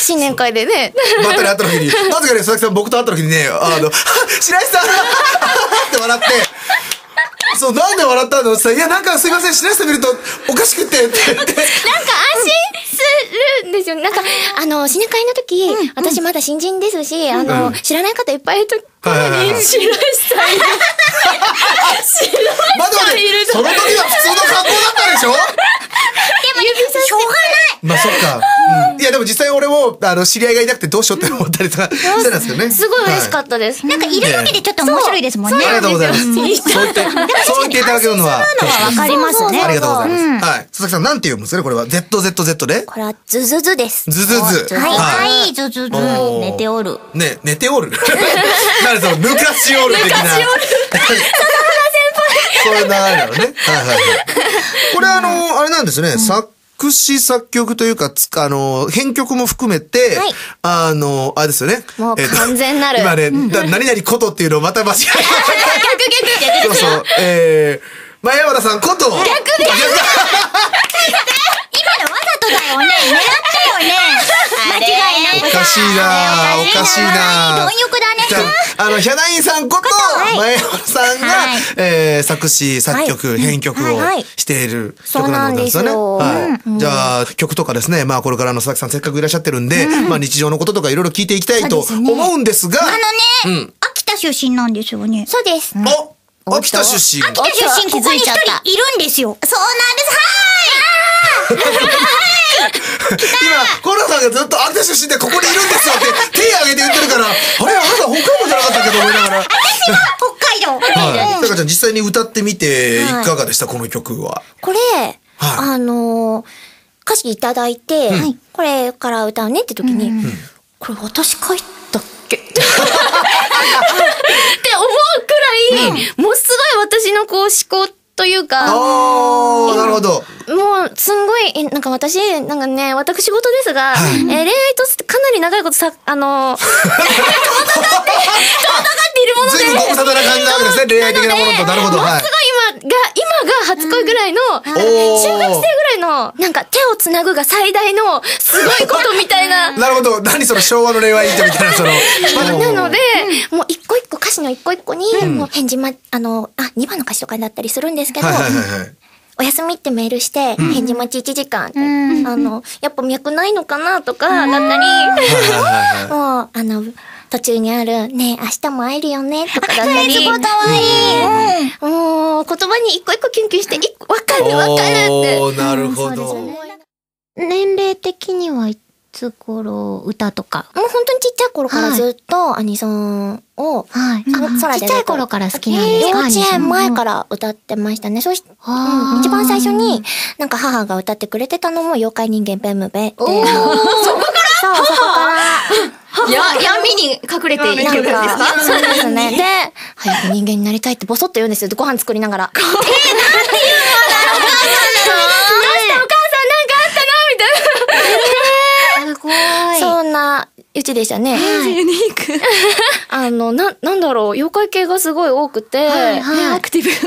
新年会でね。ばったり会った時に、なぜかね、佐々木さん僕と会った時にね、あの、白石さん って笑って、そう、なんで笑ったの？って言ったら、いや、なんかすいません、白石さん見るとおかしくて、って言って。なんか安心するんですよ。なんか、あの、新年会の時、私まだ新人ですし、あの、知らない方いっぱいいるところに、はいはいはい白石さんいる。その時は普通の格好だったでしょ？指さしょうがない。まあそっか。うんいやでも実際俺も、あの、知り合いがいなくてどうしようって思ったりとかしてたんですけどね。すごい嬉しかはったです。なんかいるだけでちょっと面白いですもんね。いありがとうございます。そう言って、そう言っていただけるのは。わかりますね。ありがとうございます。はい。佐々木さん、なんて読むんですかね？これは。ZZZ でこれはズズズです。ズズズ。はい、ははい、ずずず、おー寝ておる。い。ね、寝ておる 何その、ぬかしおる的な。そういう流れなのね。はいはいはい。これあの、あれなんですね。作詞作曲というか、つあの、編曲も含めて、はいあの、あれですよね。もうえっと完全なる今ね、だ何々ことっていうのをまた間違えた。そうそう。えー、前山田さんこと。逆で 今のわざとだよね。狙ったよね。間違いなくおかしいなおかしいな貪欲だね。あ、あの、ヒャダインさんこと、前山田さんが、はいえー、作詞、作曲、はい編曲をはいしているそう曲なんですよね。はい。じゃあ、曲とかですね、まあ、これからあの佐々木さんせっかくいらっしゃってるんで、まあ、日常のこととかいろいろ聞いていきたいと思うんですが、あのね、秋田出身なんですよね。そうです。お秋田出身。秋田出身、ここに一人いるんですよ。そうなんです。今、コロナさんがずっと秋田出身でここにいるんですよって手挙げて言ってるから、あれあなた北海道じゃなかったっけど思いながら。北海道。はい。さかちゃん実際に歌ってみていかがでした、この曲は？これ、あのー歌詞いただいて、これから歌うねって時に、これ私書いたっけ？って思うくらい、もうすごい私のこう思考というか、ああ、なるほど。もう、すんごい、えなんか私、なんかね、私事ですが、はいえー恋愛とかなり長いことさ、あの ー、遠ざかって、遠ざかっているもので、随分ご無沙汰な感じなわけですね、恋愛的なものと。なるほど。はいす。ごい今が、今が初恋ぐらいの、なんか中学生ぐらいの、なんか手をつなぐが最大の、すごいことみたいな。なるほど。何その昭和の恋愛ってみたいな、その。なので、もう一個一個歌詞の一個一個に、もう返事ま、あの、あ、2番の歌詞とかだったりするんですけど、はいはいはいはい。お休みってメールして、返事待ち1時間って、あの、やっぱ脈ないのかなとか、だったり、もう、あの、途中にある、ねえ明日も会えるよねとかだったり。すごい可愛い。もう、言葉に一個一個キュンキュンして、わかるわかるって。なるほど。年齢的にはいつ頃歌とか。もう本当にちっちゃい頃からはいずっとアニソンを、はい。あ空でちっちゃい頃から好きなんですか。幼稚園前からら歌ってましたね。そし、あーうん、一番最初に、なんか母が歌ってくれてたのも、妖怪人間ペムベっていうの。そこからそう、そこから。や、闇に隠れているなん曲ですか？か、そうですね。で、早く人間になりたいってボソッと言うんですよ。ご飯作りながら。え、なんて言うのどうしたお母さんなんかあったのみたいな。すごい。そんな、うちでしたね。ユニーク。あの、な、なんだろう、妖怪系がすごい多くて、はいはいアクティブ。す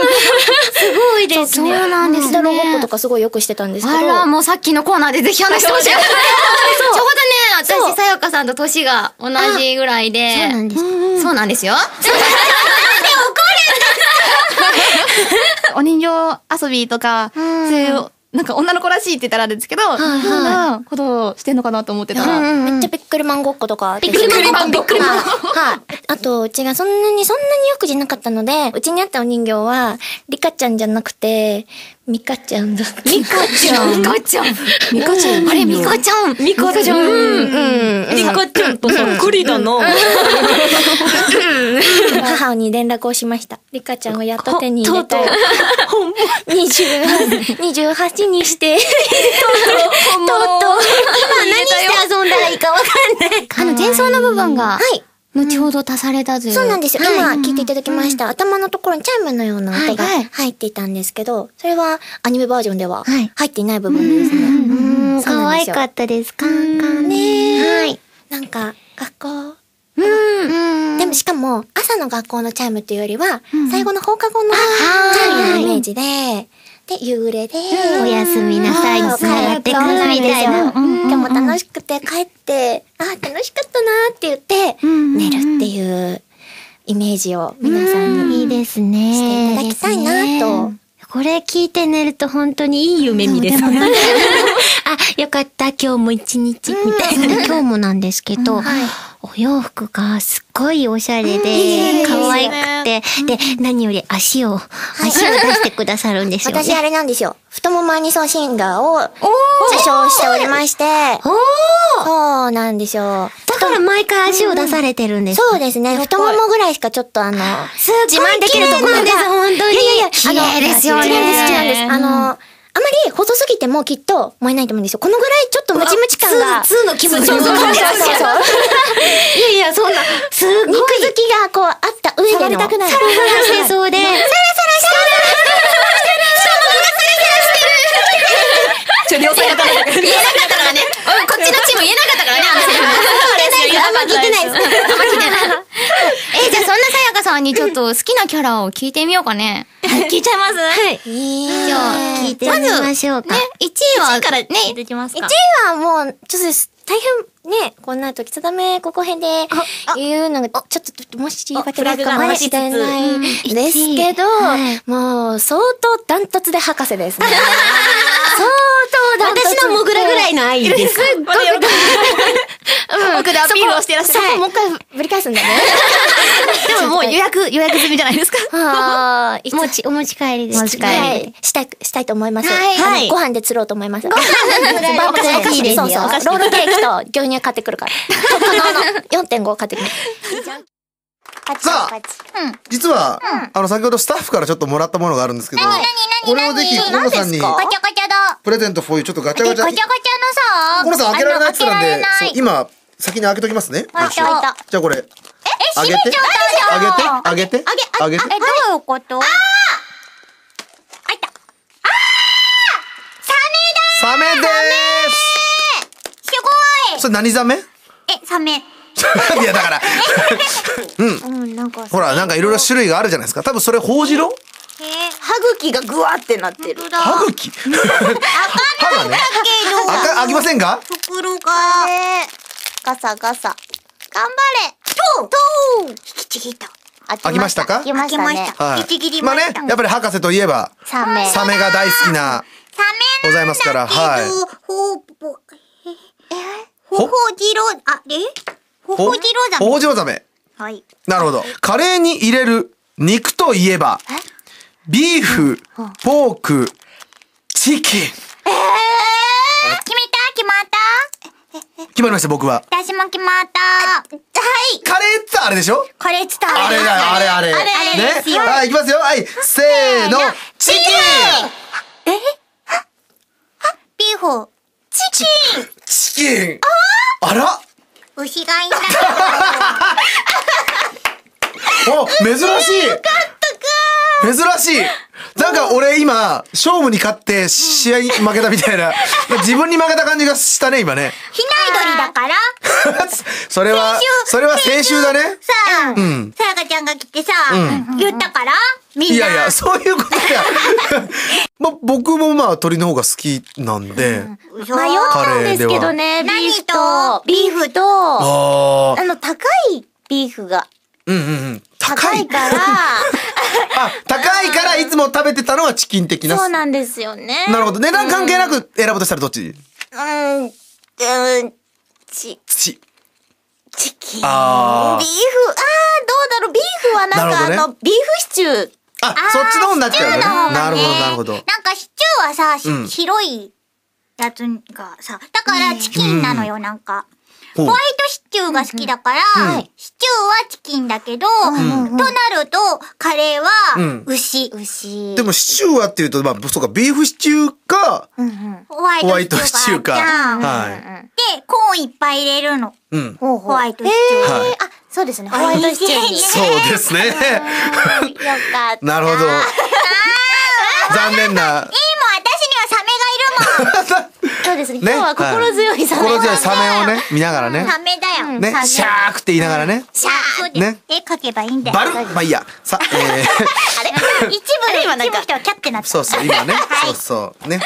ごいですね。そうなんです水太郎ごっこねと。かすごいよくしてたんですけど。あら、もうさっきのコーナーでぜひ話してほしい。ちょうどね、私、さよかさんと年が同じぐらいで。そうなんですそうなんですよ。お人形遊びとか、そういう、なんか女の子らしいって言ったらあるんですけど、そんなことをしてんのかなと思ってたら。めっちゃビックリマンごっことか。ビックリマンごっこはい。はい。あと、うちがそんなに、そんなによくじゃなかったので、うちにあったお人形は、リカちゃんじゃなくて、ミカちゃんだった。ミカちゃん。ミカちゃん。ミカちゃん。あれ、ミカちゃん。ミカちゃん。うん。ミカちゃんとそっくりだな。母に連絡をしました。リカちゃんをやっと手に入れたい。20 28にして、とうとう。何して遊んだらいいかわかんない。あの、前奏の部分が、はい。後ほど足されたという。そうなんですよ。はい今聞いていただきました。頭のところにチャイムのような音が入っていたんですけど、それはアニメバージョンでははい入っていない部分ですね。可愛かったです。カンカンねはい。なんか、学校。うん。でもしかも、朝の学校のチャイムっていうよりは、最後の放課後のチャイムのイメージで、で、で、夕暮れで、おやすみなさいにつな。がってくるみたいな。今日も楽しくて帰って、あ、楽しかったなって言って、寝るっていうイメージを皆さんに。いいですね。していただきたいなと。ですね。これ聞いて寝ると本当にいい夢見れそう。あ、よかった、今日も一日、みたいな。今日もなんですけど、お洋服がすっごいおしゃれで、可愛くて、で、何より足を、足を出してくださるんですよね。私あれなんですよ。太ももアニソンシンガーを受賞しておりまして、そうなんですよ。だから毎回足を出されてるんですか？そうですね。太ももぐらいしかちょっとあの、自慢できるところなんです。本当に。いやいやいや、綺麗ですよね。綺麗です、綺麗です。あの、あまり細すぎてもきっと萌えないと思うんですよ。このぐらいちょっとムチムチ感が。ツーの気分。そうそうそうそう。そう。いやいや、そんな、す。ごい。肉付きがこうあった上での。触りたくない。サラサラしてそう。で。サラサラちょ、両サイやったら。言えなかったからね。こっちのチーム言えなかったからね、あのセリフ。そう。ですよ。あんま聞いてないです。あんま聞いてない。え、じゃあそんなさやかさんにちょっと好きなキャラを聞いてみようかね。聞いちゃいます？はい。じゃあ、聞いてみましょうか。ね、1位は、からね、ます1か。位はもう、ちょっと大変ね、こんな時、ダメここ辺で言うのが、ちょっと、もし言い訳ないかもしれないですけど、もう、相当ダントツで博士ですね。相 当私のモグラぐらいの愛です。すっごい。奥でアピールをしてらっしゃる。そこもう一回ぶり返すんだね。でももう予約、予約済みじゃないですか？ああ、お持ち、お持ち帰りです。持ち帰りはい。したい、したいと思います。はいご飯で釣ろうと思います。ご飯バーベキューお菓子いいですよロールケーキと牛乳買ってくるから。特納の4.5買ってくる。さあ実は、あの、先ほどスタッフからちょっともらったものがあるんですけど、これをぜひ、コノさんに。プレゼントフォーユーちょっとガチャガチャ。ガチャガチャのさ、コノさん開けられないって言ってたんで今、先に開けときますね。開いたよいしょじゃあこれ。え、開けて。開けて。開けて。開けて。え、どういうこと？あサメでーすごす。それ何ザメ？いいえ、サメ。や、だから、うん、なんか、ほら、なんかいろいろ種類があるじゃないですか。多分それ、ホウジロ歯茎がグワってなってる。歯茎？歯がね。開か開きませんか？袋が、ガサガサ。頑張れ。とう。とう。引きちぎった。開きましたか？開きました。ね。はい。引きちぎりまあねました。、やっぱり博士といえば、サメ。サメが大好きな、サメございますから、はい。ほうぼ、え、ほ？ほほじろ、あれほほじろザメ。ホウジロザメ。はい。なるほど。カレーに入れる肉といえば、ビーフ、ポーク、チキン。決めた決まった決まりました、僕は。私も決まった。はい。カレーってあれでしょ？これ伝わあれだよ、あれあれ。あれね？ですよ。はい、いきますよ。はい、せーの。チキンビーフ、チキンチキンあら？牛がいた。お珍しい珍しいなんか俺今、勝負に勝って試合負けたみたいな、自分に負けた感じがしたね、今ね。ひない鳥だから、それは、それは青春だね。さあ、んさやかちゃんが来てさ、言ったから、みんな。いやいや、そういうことだよ。まあ、僕もまあ鳥の方が好きなんで。嘘迷ったんですけどね、ビー何フとと、ビーフと、ああ。あの、高いビーフがうんうんうん。高い高いから、あ、高いからいつも食べてたのはチキン的な。そうなんですよね。なるほど。値段関係なく選ぶとしたらどっち？うん、うん、チ、チ。チキン。あービーフ、あー、どうだろう、ビーフはなんか、ねあの、ビーフシチュー。あ、そっちの方になっちゃうよね。なるほど、なるほど。なんかシチューはさ、しうん白いやつがさ、だからチキンなのよ、なんか。ホワイトシチューが好きだから、うんシチューはチキンだけど、となると、カレーはうん牛。牛。でもシチューはっていうと、まあ、そうか、ビーフシチューか、ホワイホワイトトシチューか。はで、コーンいっぱい入れるの。ホワイトシチュー。はい。あ、そうですね、ホワイトシチューに。そうですね。よかった。なるほど。残念な。いいもん、私にはサメがいるもん。そうでですね。今日は心強いサメ。心強いサメをね、見ながらね。サメだよ。ね、シャークって言いながらね。シャーねで書けばいいんだよ。バルまあいいや。さ、え あれ？一部で今なんか。一部人はキャッてなっー、た。そうそう、今ね。はいそうそう。ね。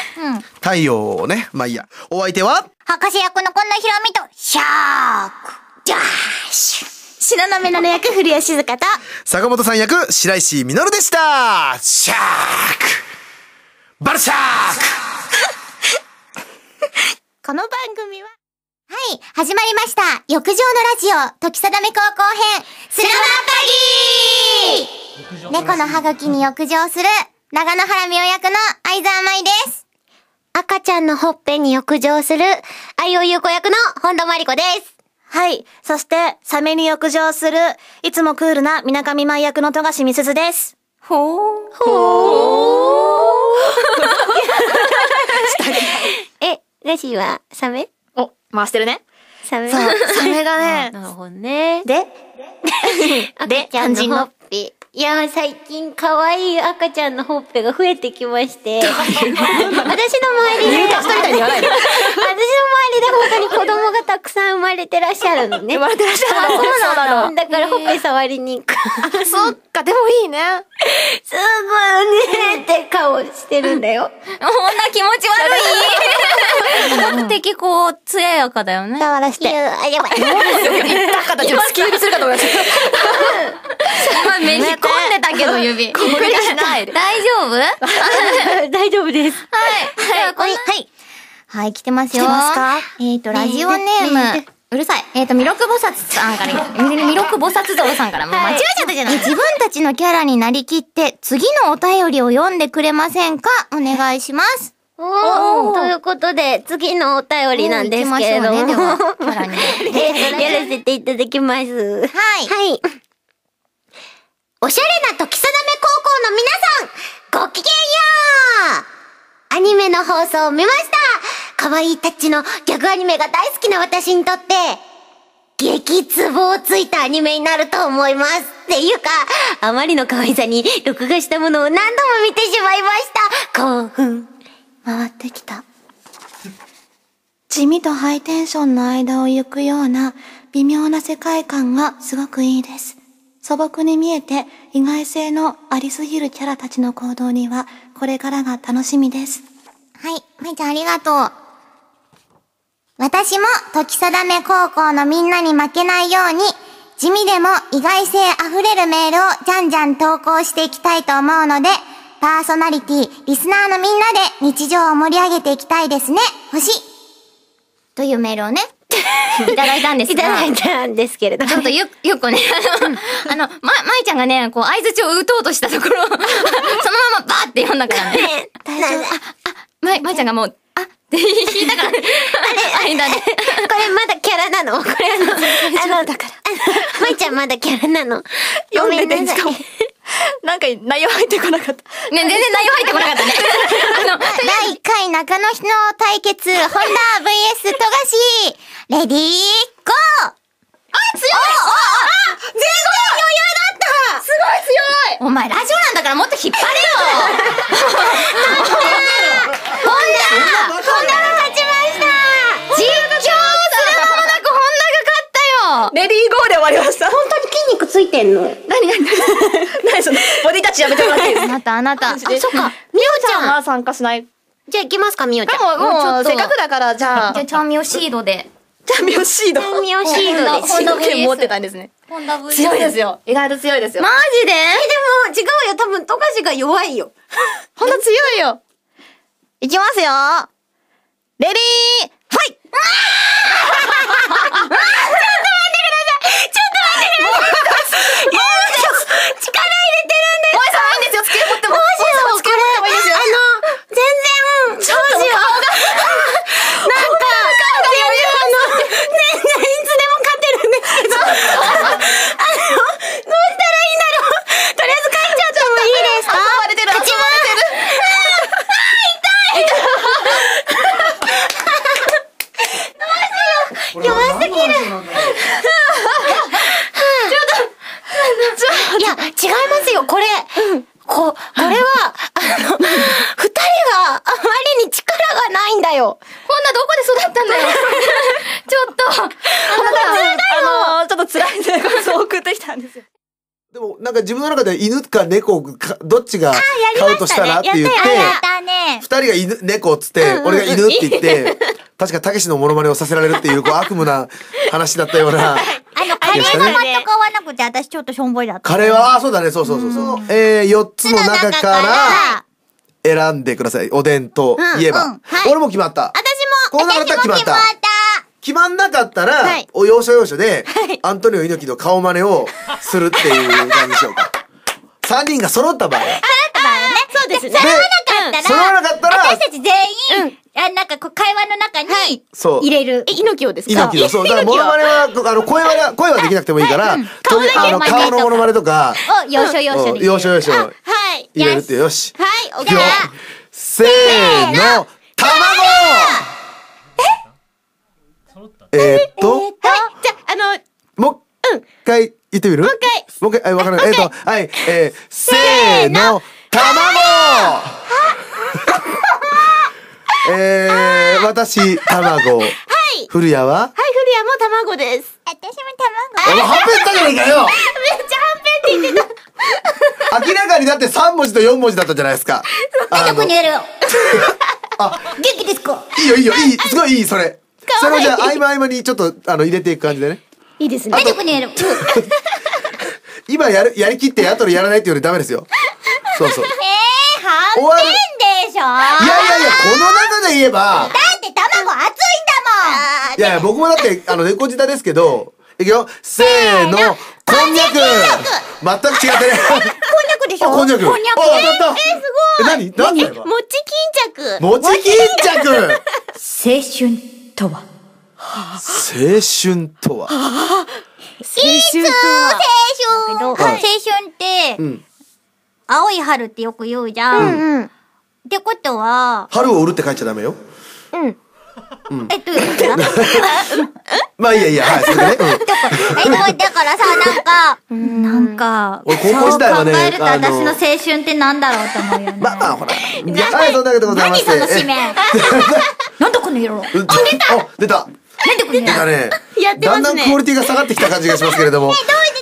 太陽をね、まあいいや。お相手は？博士役のこんなひろみと、シャーク、ダッシュ。白なめの役、古谷静香と、坂本さん役、白石稔でしたシャークバルシャー この番組は、はい、始まりました。浴場のラジオ、時定め高校編、スラバッパギー猫の歯茎に浴場する、長野原美代役の相沢舞です。赤ちゃんのほっぺに浴場する、愛を優子役の本田真理子です。はい。そして、サメに浴場する、いつもクールな水上舞役の富樫美鈴です。え、ラジはサメ？お、回してるね。サメそう、サメがね。なるほどね。で、赤ちゃんの。いやー、最近可愛い赤ちゃんのほっぺが増えてきまして。私の周りで、私の周りで本当に子供がたくさん生まれてらっしゃるのね。生まれてらっしゃるそうなの。だからほっぺ触りに行く。そっか、でもいいね。すごいねって顔してるんだよ。こんな気持ち悪い。比較的こう、艶やかだよね。触らしいや、あやばい。形を突き指するかと思いました。けど指。これしない。大丈夫？はい。大丈夫です。はい。これはい。はい、来てますよ。来てますか？えっと、ラジオネーム。うるさい。えっ、と、弥勒菩薩さんから、み弥勒菩薩像さんから、もう間違えちゃったじゃない。自分たちのキャラになりきって、次のお便りを読んでくれませんか？お願いします。おーということで、次のお便りなんですけれども。キャラに えやらせていただきます。はい。はい。おしゃれな時定め高校の皆さん、ごきげんようアニメの放送を見ました可愛いタッチのギャグアニメが大好きな私にとって、激ツボをついたアニメになると思います。っていうか、あまりの可愛さに録画したものを何度も見てしまいました。興奮。回ってきた。地味とハイテンションの間を行くような微妙な世界観がすごくいいです。素朴に見えて意外性のありすぎるキャラたちの行動にはこれからが楽しみです。はい、まいちゃんありがとう。私も時定め高校のみんなに負けないように地味でも意外性あふれるメールをじゃんじゃん投稿していきたいと思うので、パーソナリティ、リスナーのみんなで日常を盛り上げていきたいですね。星。というメールをね、いただいたんですいただいたんですけれども。ちょっとゆ、ゆっこね、あの、あの、ま、まいちゃんがね、こう、相槌を打とうとしたところ、そのままバーって読んだからね。大丈夫。まい、まいちゃんがもう、あって引いたからね。間で。これまだキャラなの？これあの、あの、だから。まいちゃんまだキャラなの。ごめんなさい。なんか内容入ってこなかった。ね、全然内容入ってこなかったね。あの、第1回中野日の対決、ホンダ VS 富樫。レディー、ゴーあ、強いあ、全然余裕だったすごい強いお前ラジオなんだからもっと引っ張れよ ホンダホンダレディーゴーで終わりました。本当に筋肉ついてんの？何何何？その、ボディタッチやめてもらっていい？ですかあなた、あなた。あ、そっか。みおちゃん。は参加しない？でじゃあ行きますか、みおちゃん。も、もう、せっかく。くだから、じゃあ、じゃあ、チャーミオシードで。じゃあ、ミオシード。ミオシードでシード権持ってたんですね。ホンダ V。強いですよ。意外と強いですよ。マジで？え、でも、違うよ。多分、トカシが弱いよ。ほんと強いよ。いきますよ。レディー、ファイ力違いますよ、これ。うんこ、これは、あの、二人があまりに力がないんだよ。こんなどこで育ったんだよ。ちょっと、あの、あのちょっと辛い生活を送ってきたんですよ。か自分の中で犬か猫か、どっちが飼うとしたらって言って。二人が犬、猫っつって、俺が犬って言って、確かたけしのモノマネをさせられるっていう、こう悪夢な話だったような。あの、カレーしたね玉と買わなくて、私ちょっとしょんぼりだった。カレーは、あ、そうだね、そうそうそうそう。えー、4つの中から選んでください。おでんと言えば。俺も決まった。私も、この中だったら決まった決まんなかったら、はい。お要所要所で、アントニオ猪木の顔真似をするっていう感じでしょうか。3人が揃った場合。そうですね。で揃わなかったら、揃わなかったら私たち全員、あなんかこう会話の中にそう。入れる。え、猪木をですか？猪木の、そう。だから、モノマネは、あの、声は、声はできなくてもいいから、とりあえずあの、顔だけ真似とか顔のモノマネとか、を要所要所要所要所あはい。入れるって、よよし。はい、おい。くよじゃあ、せーの、卵えーっと、じゃあ、あの、もう一回言ってみる？もう一回。もう一回、はい、わからない。えーっと、はい、えー、せーの、卵 えー、私、卵。はい。古谷は？はい、古谷も卵です。私も卵。お前、はんぺん言ったじゃねえかよ めっちゃはんぺんって言ってた。明らかにだって3文字と4文字だったじゃないですか。あのどこにいるよ。あ、元気ですか？いいよいいよ、いい、すごいいい、それ。それをじゃあ、合間合間にちょっと、あの、入れていく感じでね。いいですね。どこにいる 今やる、やりきって後でやらないっていうのダメですよ。そうそう。い えー、はんぺんでしょやいやいや、この中で言えば、だって卵熱いんだもんいやいや、僕もだって、あの、猫舌ですけど、いくよ、せーの、こんにゃく全く違ってね。こんにゃくでしょ？あこんにゃくこんにゃく。あ当たったえー、すごい。え、何？何だよ。もち巾着。もち巾着青春とは？青春とは？青春とは？青春。はい青春って、うん。青い春ってよく言うじゃん。うん。ってことは、春を売るって書いちゃダメよ。えっと、どういうこと？だ まあいいやいいや、はい、それでね。うん。えっと、だからさ、なんか、なんか、俺高校時代はねそう考えると私の青春ってなんだろうと思うよね。まあまあ、ほら。いやはい、そんなわけでございま何して。その締め。なんだこの色。うんあ、出た。なんでこの色。出たね。やってますねだんだんクオリティが下がってきた感じがしますけれども。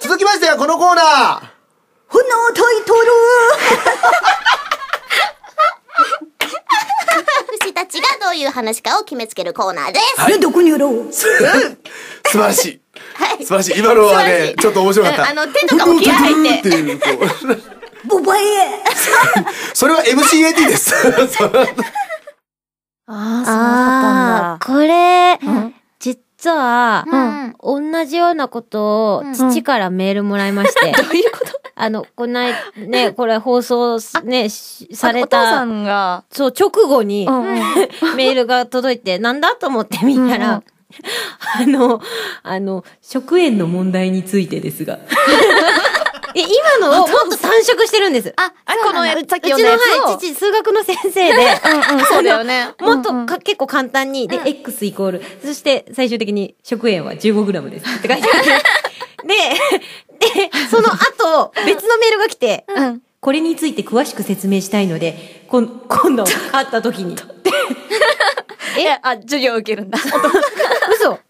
続きましては、このコーナー。このタイトル私たちがどういう話かを決めつけるコーナーです。はいどこに色を 素晴らしい。素晴らしい。今のはね、ちょっと面白かった。あの手とかも気合入って。ボバエ それは MCAT です。ああ、これ、実は、うん。同じようなことを父からメールもらいまして。どういうこと？あの、こない、ね、これ放送すね、しされお父さた、んが、そう、直後に、うんうん。メールが届いて、なんだと思って見たら、あの、あの、食塩の問題についてですが。え今のをもっと短縮してるんです。あ、あ、この、さっうきちの、父、数学の先生で、うんうん、そうだよね。もっとか、結構簡単に、で、X イコール、そして最終的に食塩は 15g ですって書いてある。で、で、その後、別のメールが来て、うん。これについて詳しく説明したいので、こん今度会った時に。え、あ、授業受けるんだ。嘘。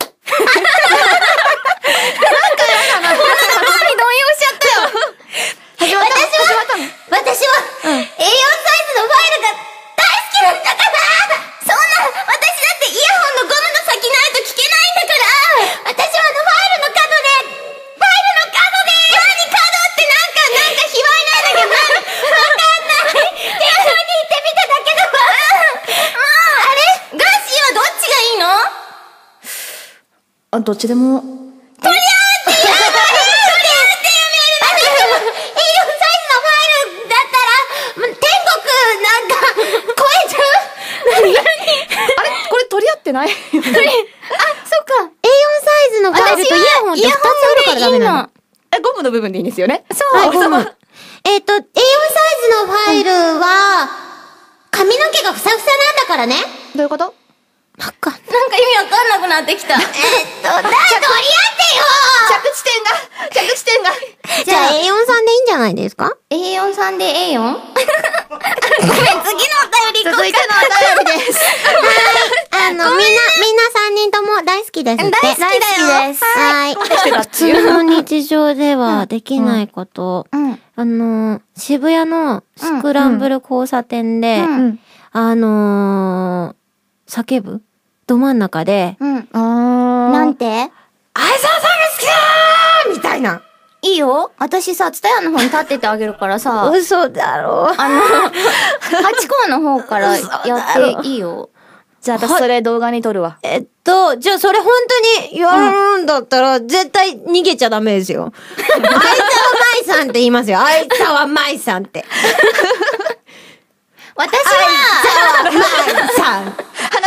私は、私は、A4 サイズの。ファイあ、どっちでも。とりあえずやばいとりあえずっていうメールだけど A4 サイズのファイルだったら、天国なんか、超えちゃう何何あれこれ取り合ってないあ、そっか。A4 サイズのファイルとイヤホンって2つあるからダメなの。え、ゴムの部分でいいんですよね。そう。はい、ゴム。えっ、と、A4 サイズのファイルは、髪の毛がふさふさなんだからね。どういうことなんか意味わかんなくなってきた。えっと、だ、取り合ってよ着地点が、着地点が。じゃあ A4 さんでいいんじゃないですか？A4 さんで A4? ごめん、次のお便り続いてのお便りです。あの、みんな、みんな3人とも大好ききですって。大好きだよですはい。普通の日常ではできないこと。うん。あのー、渋谷のスクランブル交差点で、うん。あのー、叫ぶ？ど真ん中で、うん。あなんてあいさんが好きだーみたいな。いいよ。私さ、ツタヤの方に立っててあげるからさ、嘘だろう。あの、ハチ公の方からやっていいよ。じゃあ私それ動画に撮るわ。えっと、じゃあそれ本当にやるんだったら、絶対逃げちゃダメですよ。あいつは舞さんって言いますよ。あいつは舞さんって。私あは、いつは舞さん。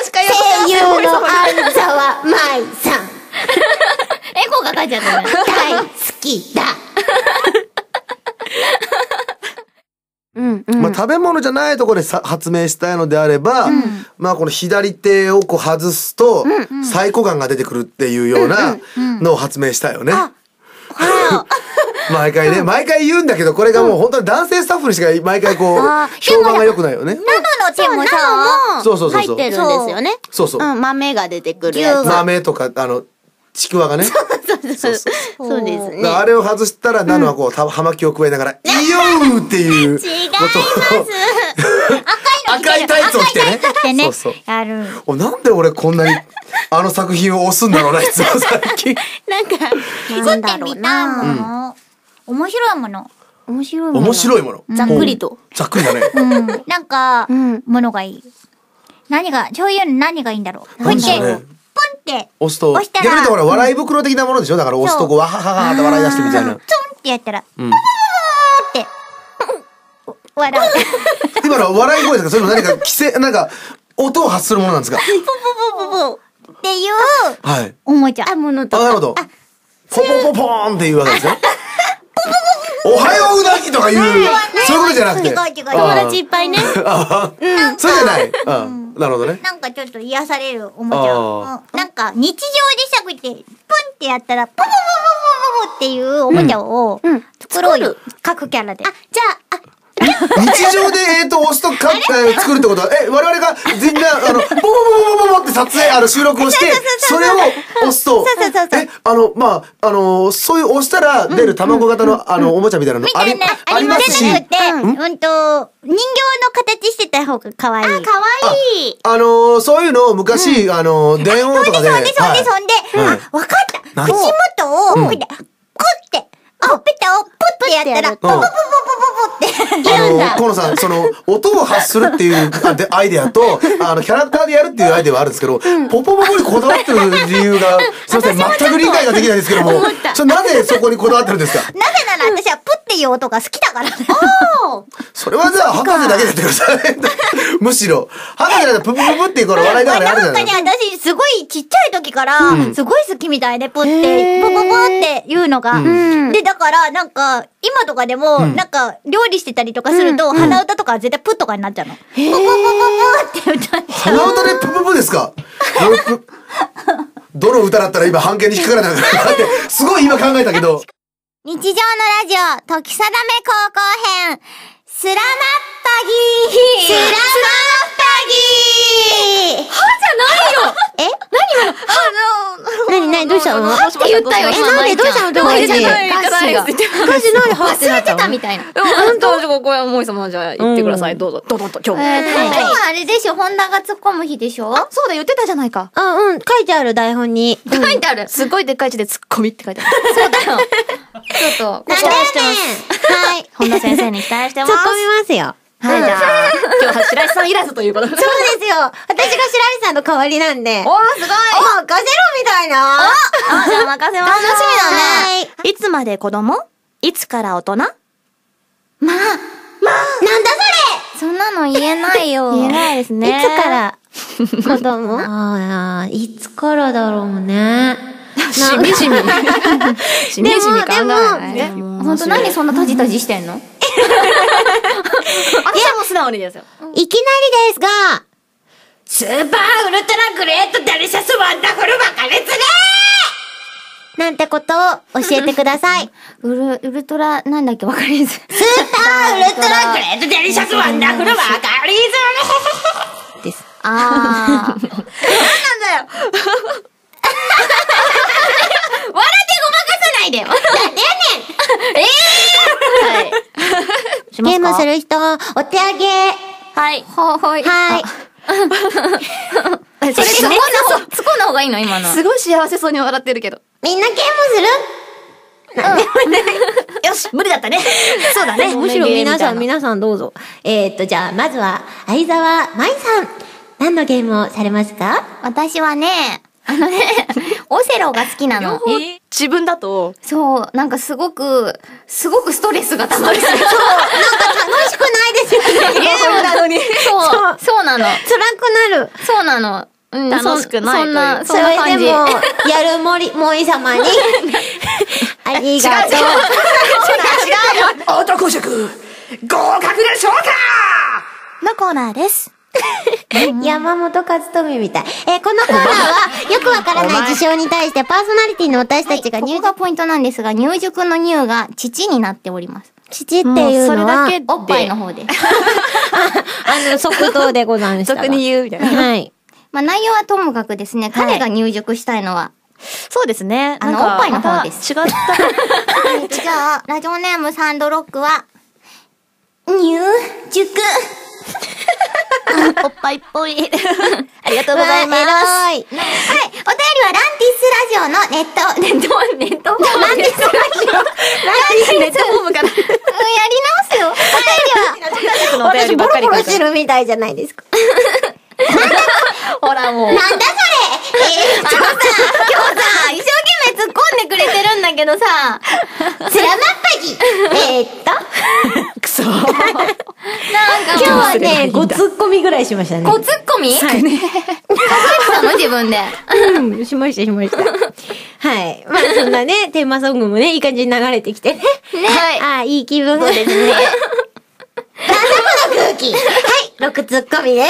話し会や声優のあいつは舞さん。エコーがかっちゃったね。大好きだ。うん、うん。まあ、食べ物じゃないところでさ発明したいのであれば、まあこの左手をこう外すと、サイコ感が出てくるっていうようなのを発明したいよね。毎回ね、毎回言うんだけど、これがもう本当に男性スタッフにしか毎回こう、評判が良くないよね。ナノの手もさ、そうそうそうそう。入ってるんですよね。そうそう。うん、豆が出てくるやつ。豆とか、あの、ちくわがね。そうそうそう。そうですね。あれを外したら、ナノはこう、た葉巻を加えながら、いいよーっていうことを。赤いタイツを着てねそうそう。やる。おなんで俺こんなにあの作品を押すんだろうな、いつも最近。なんか、作ってみたいもの。面白いもの。面白いもの。面白いもの。ざっくりと。ざっくりだね。うん。なんか、ものがいい。何が、そういうの何がいいんだろう。こうやって、ポンって、押すと、押したら逆にほら、笑い袋的なものでしょ？だから押すとこう、わはははって笑い出してみたいな。ツンってやったら、うんって、笑う。今のは笑い声ですか？そういうの何か規制、なんか、音を発するものなんですか？っていう、はい。おもちゃ。あ、ものとあ、なるほど。ポポポポーンっていうわけですね。おはよううなぎとかいう、そういうことじゃなくて。違う違うあー友達いっぱいね。あーそうじゃない。うん。なるほどね。なんかちょっと癒されるおもちゃ。あうんなんか日常でしたくて、プンってやったら、ポポポポポポポっていうおもちゃを作ろうよ。各キャラで。あ、じゃあ、あ、日常で、えっと、押すとか、えー作るってことは、え、我々が、みんな、あの、ボボボボボボボって撮影、あの、収録をして、それを押すと、え、あの、まあ、あの、そういう押したら出る卵型の、あの、おもちゃみたいなのあり、ありますし、じゃなくて、うんと、人形の形してた方が可愛い。あ、可愛い。あの、そういうのを昔、あの、電王とかで、そんで、そんで、そんで、はいあ、わかった。何口元を、こうやって、クって、ほっぺたをプッてやったら、ポポポポポポポってあの、。河野さん、その、音を発するっていうアイデアと、あの、キャラクターでやるっていうアイデアはあるんですけど、ポポポポにこだわってる理由が、すいません、全く理解ができないですけども、それなぜそこにこだわってるんですかなぜなら私はプっていう音が好きだから。それはじゃあ、博士だけでやってください。むしろ、博士だとププププっていうこの笑いながらやるじゃなんかないね、私、すごいちっちゃい時から、すごい好きみたいで、プって、ポポポっていうのが。で、だから、なんか、今とかでも、なんか、料理してたりとかすると、鼻歌とか絶対プとかになっちゃうの。ポポポポポって歌っちゃう。鼻歌でプププですか？どの歌だったら今半径に引っかからないのかなって、すごい今考えたけど、日常のラジオ、時定め高校編、スラマッパギー。スラマッパギー。はじゃないよ。え？何何どうしたの？はって言ったよえ、なんで？どうしたの？どうしたの？じゃないはってなったのみたい。な。本当ここは萌様じゃあ言ってください。どうぞ。どうぞと今日も。今日はあれでしょ、ホンダが突っ込む日でしょそうだ言ってたじゃない。か。あ、うん、書い。てある台本に。書い。てある。すごい。でっかい。字でツッコミって書い。てある。そうだよ。ちょっと、期待してます。はい。本田先生に期待して突っ込みますよ。はい、じゃあ、今日は白石さんいらずということで。そうですよ。私が白石さんの代わりなんで。おー、すごい任せろみたいな。あ、じゃあ任せます。楽しみだね。いつまで子供？いつから大人？まあ、まあ、なんだそんなの言えないよ。言えないですねいつから？子供？ああ、いつからだろうね。しみじみ。しみじみ考えない。でほんと何そんなタジタジしてんの？私も素直にですよ。いきなりですが、スーパーウルトラグレートデリシャスワンダフルバカレツねなんてことを教えてください。ウル、ウルトラ、なんだっけ？わかります。スーパーウルトラグレートデリシャスワンダフルバカリズムです。あー。ごまかさないでよ。なんでやねん え ゲームする人、お手上げ。はい。ほほい。はい。それ突っ込んだ方、突っ込んだ方がいいの今の。すごい幸せそうに笑ってるけど。みんなゲームする？よし無理だったね。そうだね。むしろ皆さん、み皆さんどうぞ。えーっと、じゃあ、まずは、相沢舞さん。何のゲームをされますか？私はね、あのね、オセロが好きなの。自分だと、そう、なんかすごく、すごくストレスが溜まる。そう、楽しくないですよね。ゲームなのに。そう、そうなの。辛くなる。そうなの。うん、楽しくないそんな、そそんな感じ。れでも、やる森、森様に、ありがとう。男塾合格でしょうか？のコーナーです。山本和富みたい。えーこのコーナーは、よくわからない事象に対してパーソナリティの私たちが入ここがポイントなんですが、入塾の入が父になっております。父っていうのは、もうそれだけおっぱいの方で。あの、即答でございましたが。俗に言うみたいな。はい。まあ内容はともかくですね、彼が入塾したいのは、そうですね。あのなんかおっぱいの方ですまた違った。じゃあ、ラジオネームサンドロックは、入塾。おっぱいっぽい。ありがとうございます。はい。お便りはランティスラジオのネット、ネット、ネットフォーム。ランティスラジオ。ランティスネットフォームから。うん、やり直すよ。お便りは、お便りばっかりボロボロしてるみたいじゃないですか。ほらもう。なんだそれえー、あのさ、今日さ、一生懸命突っ込んでくれてるんだけどさ、スラマッパギえー、っと、くそ。なんか今日はね、5ツッコミぐらいしましたね。小ツッコミはい。数えてたの？自分で。うん、しました、しました。はい。まあ、そんなね、テーマソングもね、いい感じに流れてきてね。ね。ああ、いい気分ですね。なんだこの空気はい、6ツッコミで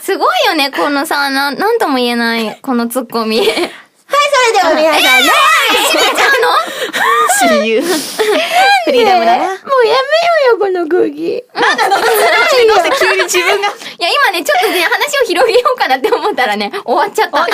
す。すごいよね、このさ、な、なんとも言えない、このツッコミ。え、はい、それでは皆さんね、閉めちゃうの？親友。フリーダムだな。もうやめようよ、この空気。なんだどうして急に自分が。いや、今ね、ちょっとね、話を広げようかなって思ったらね、終わっちゃった。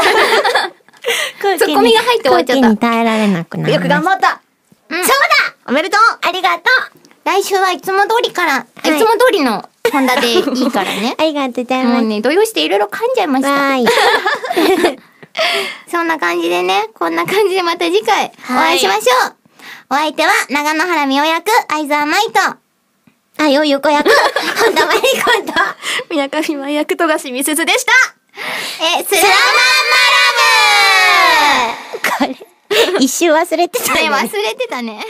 ツッコミが入って終わっちゃった空気に耐えられなくなる。よく頑張った。うんそうだおめでとうありがとう来週はいつも通りから、い、つも通りのホンダでいいからね。ありがとうございます。もうね、動揺していろいろ噛んじゃいました。はい。そんな感じでね、こんな感じでまた次回お会いしましょう。お相手は長野原美代役、相沢舞と、あ、よゆこ役、本田真理子と、宮上真役富樫美鈴でしたえ、スラマンマラブこれ、一周忘れてたね忘れてたね。